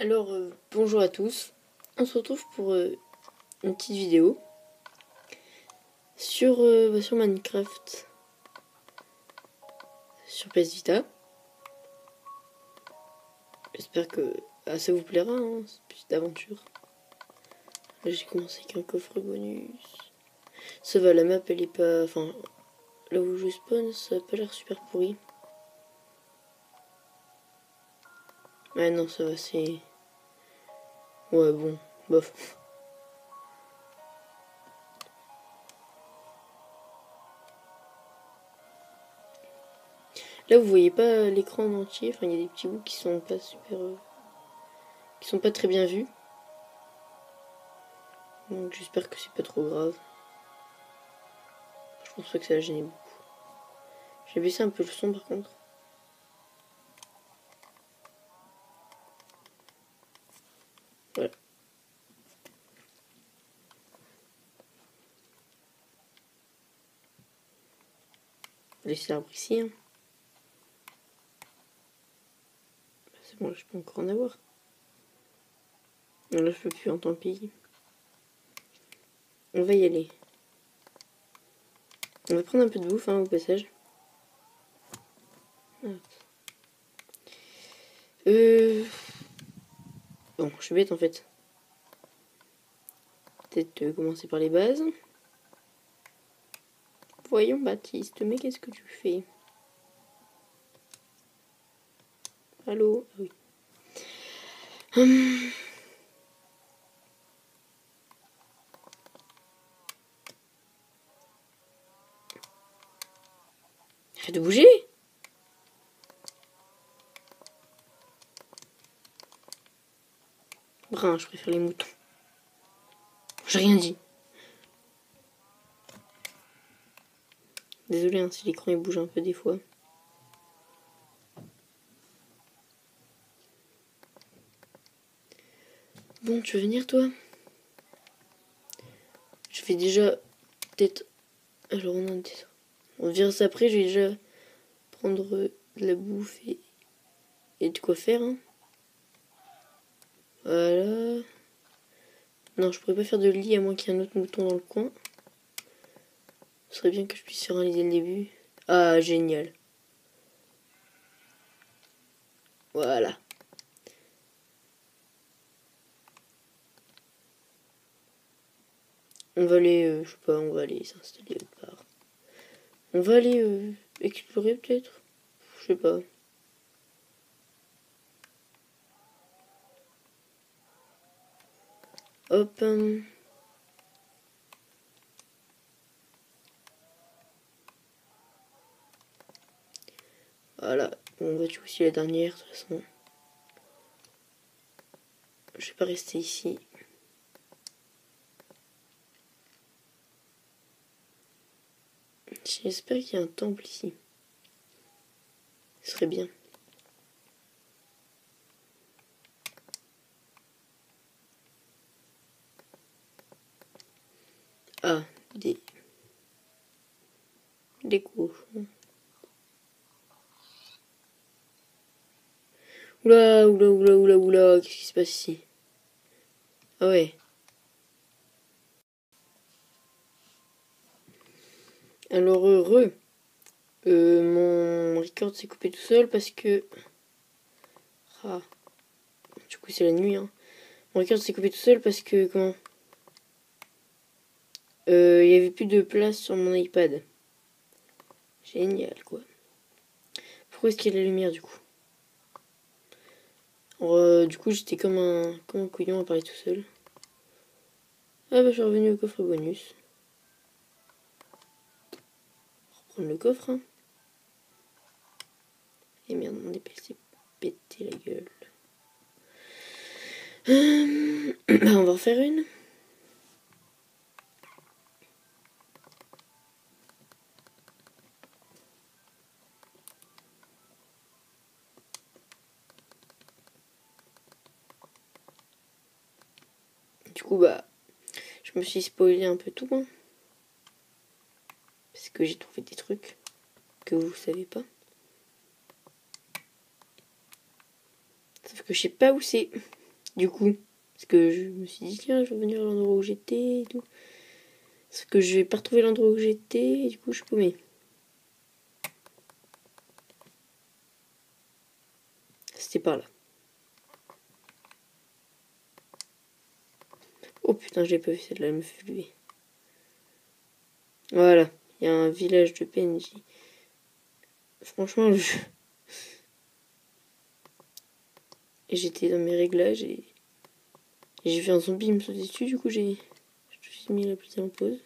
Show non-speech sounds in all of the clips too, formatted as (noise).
Alors, euh, bonjour à tous. On se retrouve pour euh, une petite vidéo sur, euh, bah, sur Minecraft sur PS Vita. J'espère que ah, ça vous plaira, hein, cette petite aventure. J'ai commencé avec un coffre bonus. Ça va, la map elle est pas. Enfin, là où je spawn, ça a pas l'air super pourri. Ouais, non, ça va, c'est. Ouais, bon, bof. Là, vous voyez pas l'écran en entier. Enfin, il y a des petits bouts qui sont pas super. euh, qui sont pas très bien vus. Donc, j'espère que c'est pas trop grave. Je pense pas que ça va gêner beaucoup. J'ai baissé un peu le son par contre. Voilà. Laissez l'arbre ici. hein. C'est bon, je peux encore en avoir. Là, je peux plus en tant pis. On va y aller. On va prendre un peu de bouffe hein, au passage. Euh... Bon, je suis bête en fait. Peut-être euh, commencer par les bases. Voyons Baptiste, mais qu'est-ce que tu fais? Allô? Ah oui. Hum. Arrête de bouger Brun, je préfère les moutons. J'ai rien dit. Désolé hein, si l'écran il bouge un peu des fois. Bon, tu veux venir toi? Je fais déjà peut-être. Alors on en. On verra ça après, je vais déjà prendre de la bouffe et, et de quoi faire. hein. Voilà. Non, je pourrais pas faire de lit à moins qu'il y ait un autre mouton dans le coin. Ce serait bien que je puisse dès le début. Ah, génial. Voilà. On va aller, euh, je sais pas, on va aller s'installer autre part. On va aller euh, explorer peut-être? Je sais pas. Hop. hum. Aussi la dernière, de toute façon. Je vais pas rester ici. J'espère qu'il y a un temple ici. Ce serait bien. Ah, des... Des. Oula, oula, oula, oula, oula, qu'est-ce qui se passe ici? Ah ouais. Alors heureux. Euh, mon record s'est coupé tout seul parce que... Ah. Du coup c'est la nuit. Hein. Mon record s'est coupé tout seul parce que... Comment? Euh, Il y avait plus de place sur mon iPad. Génial quoi. Pourquoi est-ce qu'il y a de la lumière du coup? Euh, Du coup j'étais comme un, comme couillon à parler tout seul. Ah bah je suis revenu au coffre bonus. Reprendre le coffre. Hein. Et merde, mon épée s'est pété la gueule. Hum, (clears throat) bah, on va en refaire une. Du coup, bah, je me suis spoilé un peu tout. hein. Parce que j'ai trouvé des trucs que vous savez pas. Sauf que je sais pas où c'est. Du coup, parce que je me suis dit, tiens, je vais venir à l'endroit où j'étais et tout. Parce que je vais pas retrouver l'endroit où j'étais et du coup, je suis paumé. C'était pas là. Oh putain, je l'ai pas vu, celle-là, elle me fait lever. Voilà, il y a un village de PNJ. Franchement, je... J'étais dans mes réglages et, j'ai vu un zombie me sauter dessus, du coup j'ai mis la prise en pause.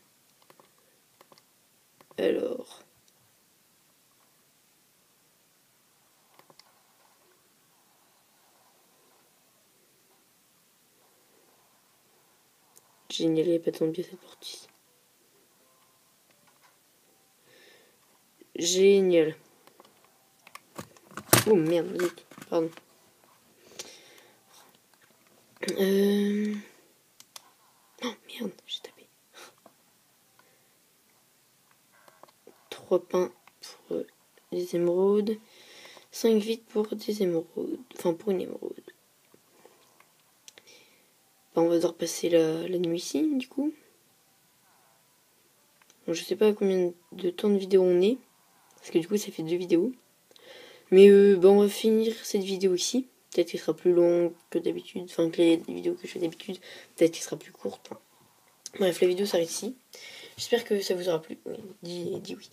Alors... Génial, il n'y a pas de à cette porte ici. Génial. Oh merde, vite. Pardon. Euh... Oh merde, j'ai tapé. Trois pains pour les émeraudes. Cinq vides pour des émeraudes. Enfin, pour une émeraude. On va devoir passer la, nuit ici, du coup. Je sais pas combien de temps de vidéo on est. Parce que du coup, ça fait deux vidéos. Mais euh, bah, on va finir cette vidéo ici. Peut-être qu'elle sera plus longue que d'habitude. Enfin, que les vidéos que je fais d'habitude. Peut-être qu'elle sera plus courte. Bref, la vidéo s'arrête ici. J'espère que ça vous aura plu. Dis, oui.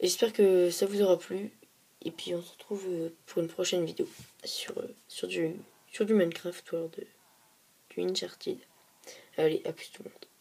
J'espère que ça vous aura plu. Et puis on se retrouve euh, pour une prochaine vidéo sur, euh, sur, du, sur du Minecraft ou alors de, du Uncharted. Allez, à plus tout le monde.